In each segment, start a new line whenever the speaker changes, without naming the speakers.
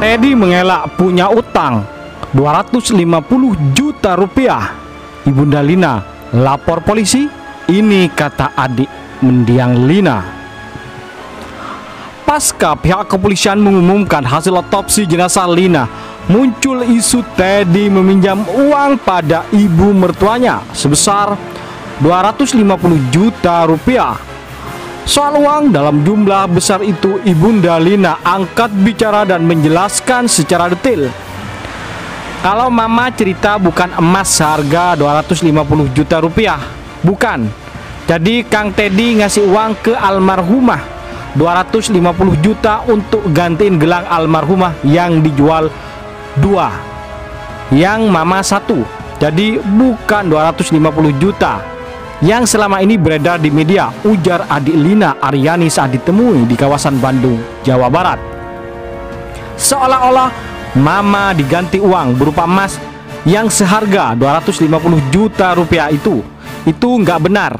Teddy mengelak punya utang 250 juta rupiah. Ibunda Lina lapor polisi. Ini kata adik mendiang Lina. Pasca pihak kepolisian mengumumkan hasil otopsi jenazah Lina, muncul isu Teddy meminjam uang pada ibu mertuanya sebesar 250 juta rupiah. Soal uang dalam jumlah besar itu Ibunda Lina angkat bicara dan menjelaskan secara detail. Kalau mama cerita bukan emas seharga 250 juta rupiah, bukan. Jadi Kang Teddy ngasih uang ke almarhumah 250 juta untuk gantiin gelang almarhumah yang dijual dua yang mama satu jadi bukan 250 juta yang selama ini beredar di media ujar adik Lina Aryani saat ditemui di kawasan Bandung, Jawa Barat seolah-olah mama diganti uang berupa emas yang seharga 250 juta rupiah itu itu nggak benar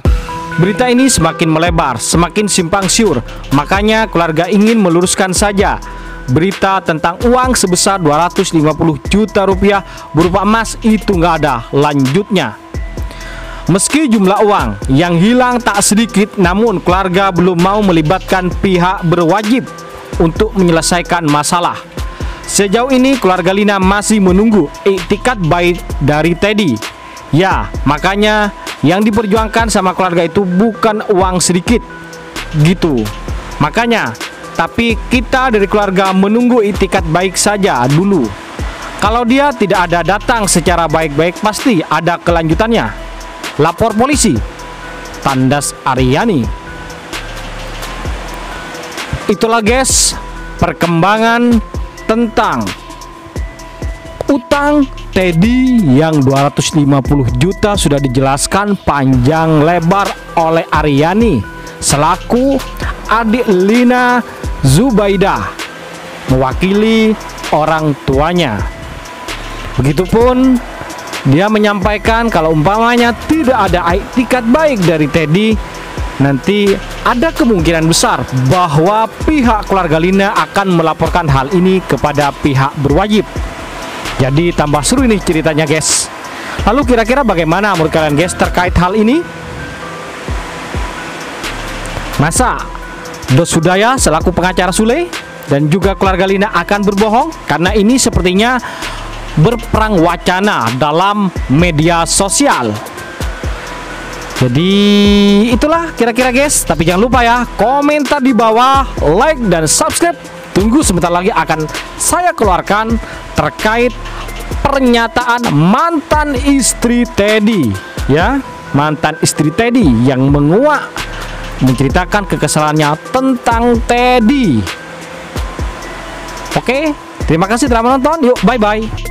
Berita ini semakin melebar, semakin simpang siur. Makanya keluarga ingin meluruskan saja berita tentang uang sebesar 250 juta rupiah berupa emas itu nggak ada lanjutnya. Meski jumlah uang yang hilang tak sedikit, namun keluarga belum mau melibatkan pihak berwajib untuk menyelesaikan masalah. Sejauh ini keluarga Lina masih menunggu iktikat baik dari Teddy. Ya, makanya yang diperjuangkan sama keluarga itu bukan uang sedikit gitu makanya tapi kita dari keluarga menunggu itikat baik saja dulu kalau dia tidak ada datang secara baik-baik pasti ada kelanjutannya lapor polisi Tandas Aryani itulah guys perkembangan tentang utang Teddy yang 250 juta sudah dijelaskan panjang lebar oleh Aryani selaku adik Lina Zubaidah mewakili orang tuanya. Begitupun dia menyampaikan kalau umpamanya tidak ada tiket baik dari Teddy nanti ada kemungkinan besar bahwa pihak keluarga Lina akan melaporkan hal ini kepada pihak berwajib. Jadi tambah seru ini ceritanya guys Lalu kira-kira bagaimana menurut kalian guys terkait hal ini? Masa Dos Sudaya selaku pengacara Sule dan juga keluarga Lina akan berbohong? Karena ini sepertinya berperang wacana dalam media sosial. Jadi itulah kira-kira guys. Tapi jangan lupa ya Komentar di bawah Like dan subscribe. Tunggu sebentar lagi akan saya keluarkan terkait pernyataan mantan istri Teddy ya. Mantan istri Teddy yang menguak menceritakan kekesalannya tentang Teddy. Oke terima kasih telah menonton. Yuk bye bye